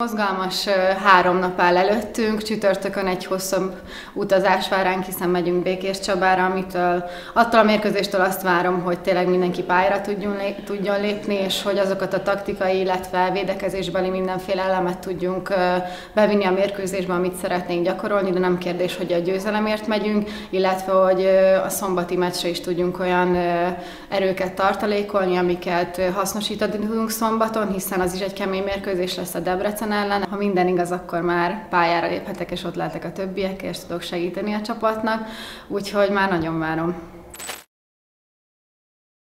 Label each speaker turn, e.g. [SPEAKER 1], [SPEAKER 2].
[SPEAKER 1] Mozgalmas három nap áll előttünk, csütörtökön egy hosszabb utazás vár ránk, hiszen megyünk Békés Csabára, amitől attól a mérkőzéstől azt várom, hogy tényleg mindenki pályára tudjon, lé- tudjon lépni, és hogy azokat a taktikai, illetve védekezésbeli mindenféle elemet tudjunk bevinni a mérkőzésbe, amit szeretnénk gyakorolni, de nem kérdés, hogy a győzelemért megyünk, illetve hogy a szombati meccsre is tudjunk olyan erőket tartalékolni, amiket hasznosítani tudunk szombaton, hiszen az is egy kemény mérkőzés lesz a Debrecen ellen. Ha minden igaz, akkor már pályára léphetek, és ott lehetek a többiek, és tudok segíteni a csapatnak, úgyhogy már nagyon várom.